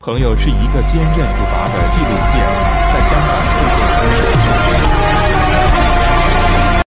朋友是一个坚韧不拔的纪录片，在香港制作拍摄。